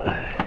Uh,